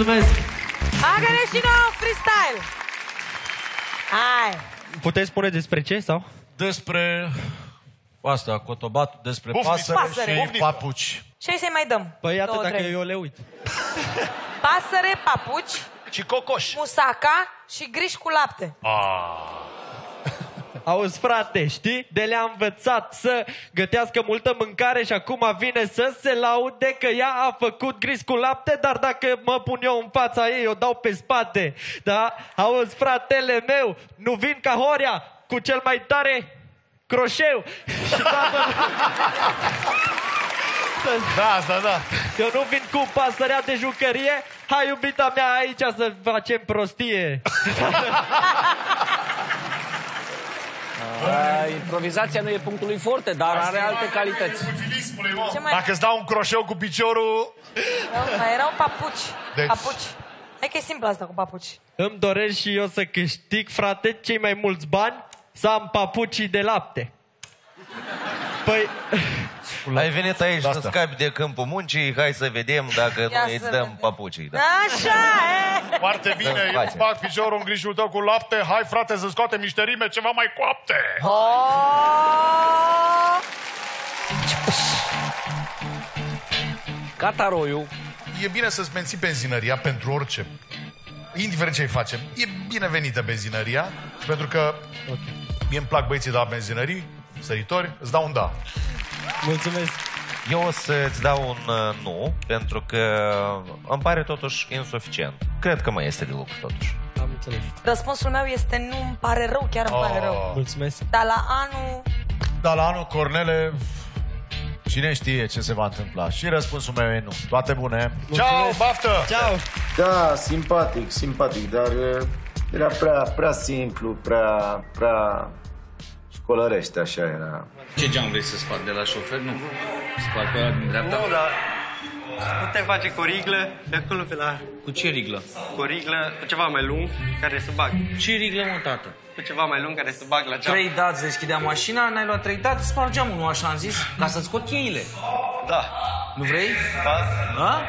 Mulțumesc! Agane și nou freestyle! Hai! Puteți spune despre ce sau? Despre asta, cotobat, despre Bufniță. pasăre, Pasăre. și Bufniță. papuci. Ce să-i mai dăm? Păi iată Două, dacă trei. eu le uit. Pasăre, papuci, Și cocoș. musaca și griș cu lapte. Auzi, frate, știi? De le-a învățat să gătească multă mâncare și acum vine să se laude că ea a făcut gris cu lapte, dar dacă mă pun eu în fața ei, o dau pe spate. Da? Auzi, fratele meu, nu vin ca Horia cu cel mai tare croșeu. Și toată... Da, asta, da. Eu nu vin cu pasărea de jucărie, hai iubita mea aici să facem prostie. A, improvizația nu e punctul lui forte, dar are alte calități. Ce mai... Dacă îți dau un croșeu cu piciorul... Erau, mai erau papuci. Deci- Papuci. Hai că e simplu asta cu papuci. Îmi doresc și eu să câștig, frate, cei mai mulți bani, să am papucii de lapte. Păi, Ai venit aici să asta. scapi de câmpul muncii, hai să vedem dacă Ia noi îți să dăm vedem. papucii. Da. Așa, e! Foarte bine, Să eu facem. îți bag piciorul în grișul tău cu lapte. Hai, frate, să scoatem niște rime ceva mai coapte. Oh! Cataroiu, E bine să-ți menții benzinăria pentru orice. Indiferent ce ai face. E binevenită benzinăria, pentru că mie îmi plac băieții de la benzinării, săritori, îți dau un da. Mulțumesc. Eu o să-ți dau un uh, nu, pentru că îmi pare totuși insuficient. Cred că mai este de lucru totuși. Am înțeles. Răspunsul meu este nu îmi pare rău, chiar îmi pare rău. Mulțumesc. Dar la anul... Dar la anul, Cornele, cine știe ce se va întâmpla. Și răspunsul meu e nu. Toate bune. Ciao, baftă! Ciao. Da, simpatic, simpatic, dar uh, era prea, prea simplu, prea, prea școlărește, așa era. Ce geam vrei să sparg de la șofer? Nu. Sparg pe ăla din dreapta? Nu, dar putem face cu o riglă de acolo pe la... Cu ce riglă? Cu o riglă cu ceva mai lung care să bag. Ce riglă, mă, tată? Cu ceva mai lung care să bag la geam. Trei dați deschidea mașina, n-ai luat trei dați, spargeam unul, așa am zis, ca să scot cheile. Da. Nu vrei? Da. Ha?